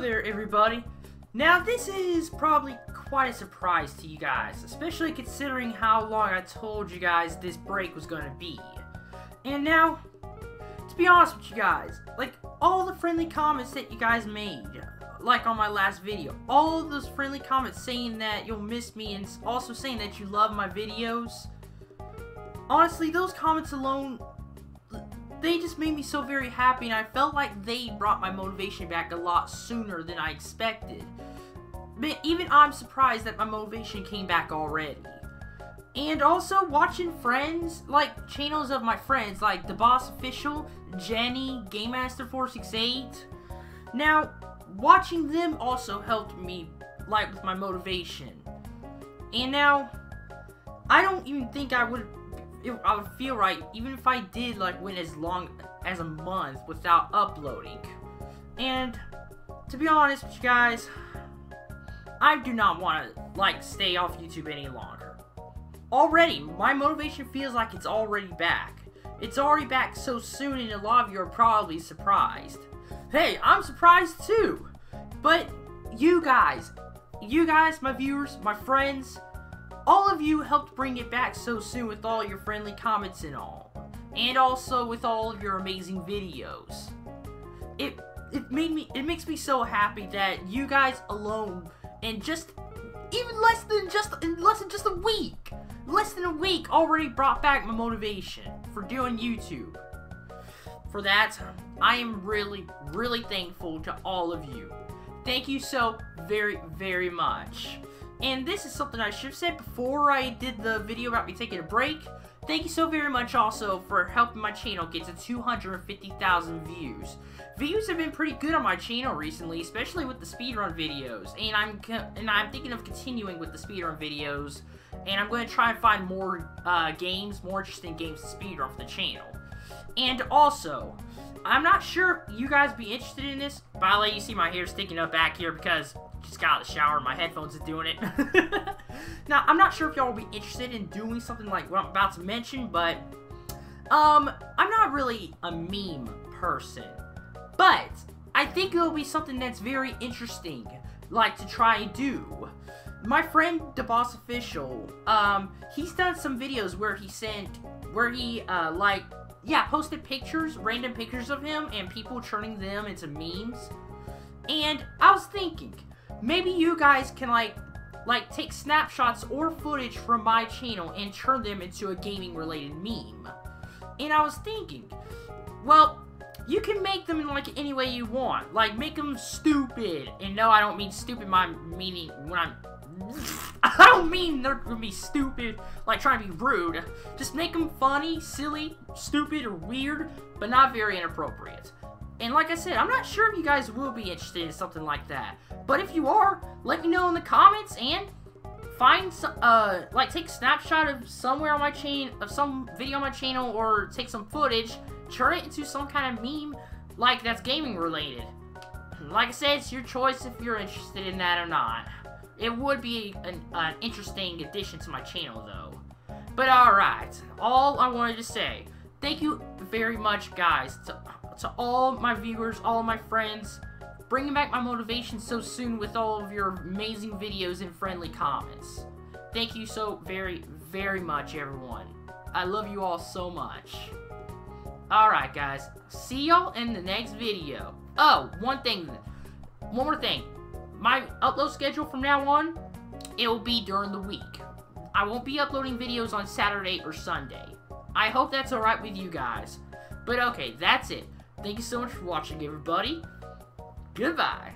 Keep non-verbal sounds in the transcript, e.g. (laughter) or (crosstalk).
there, everybody. Now, this is probably quite a surprise to you guys, especially considering how long I told you guys this break was going to be. And now, to be honest with you guys, like, all the friendly comments that you guys made, like on my last video, all those friendly comments saying that you'll miss me and also saying that you love my videos, honestly, those comments alone they just made me so very happy and I felt like they brought my motivation back a lot sooner than I expected. But even I'm surprised that my motivation came back already. And also watching friends, like channels of my friends, like The Boss Official, Jenny, Game Master 468. Now, watching them also helped me, like, with my motivation. And now, I don't even think I would it, I would feel right even if I did like went as long as a month without uploading. And to be honest with you guys, I do not want to like stay off YouTube any longer. Already, my motivation feels like it's already back. It's already back so soon and a lot of you are probably surprised. Hey, I'm surprised too. But you guys, you guys, my viewers, my friends, all of you helped bring it back so soon with all your friendly comments and all. And also with all of your amazing videos. It it made me it makes me so happy that you guys alone in just even less than just in less than just a week less than a week already brought back my motivation for doing YouTube. For that, I am really, really thankful to all of you. Thank you so very, very much. And this is something I should have said before I did the video about me taking a break. Thank you so very much also for helping my channel get to 250,000 views. Views have been pretty good on my channel recently, especially with the speedrun videos. And I'm and I'm thinking of continuing with the speedrun videos. And I'm going to try and find more uh, games, more interesting games to speedrun for the channel. And also, I'm not sure you guys be interested in this, but I'll let you see my hair sticking up back here because just got out of the shower my headphones are doing it. (laughs) now, I'm not sure if y'all will be interested in doing something like what I'm about to mention, but um, I'm not really a meme person. But I think it'll be something that's very interesting, like to try and do. My friend The Boss Official, um, he's done some videos where he sent, where he, uh, like, yeah, posted pictures, random pictures of him, and people turning them into memes. And I was thinking, maybe you guys can like like take snapshots or footage from my channel and turn them into a gaming related meme. And I was thinking, well, you can make them like any way you want. Like make them stupid. And no, I don't mean stupid my meaning when I'm (laughs) I don't mean they're gonna be stupid, like trying to be rude. Just make them funny, silly, stupid, or weird, but not very inappropriate. And like I said, I'm not sure if you guys will be interested in something like that. But if you are, let me know in the comments and find some, uh, like take a snapshot of somewhere on my chain, of some video on my channel, or take some footage, turn it into some kind of meme, like that's gaming related. Like I said, it's your choice if you're interested in that or not. It would be an, an interesting addition to my channel though. But alright, all I wanted to say, thank you very much guys to all my viewers, all my friends, bringing back my motivation so soon with all of your amazing videos and friendly comments. Thank you so very, very much, everyone. I love you all so much. Alright, guys. See y'all in the next video. Oh, one thing. One more thing. My upload schedule from now on, it will be during the week. I won't be uploading videos on Saturday or Sunday. I hope that's alright with you guys. But okay, that's it. Thank you so much for watching, everybody. Goodbye.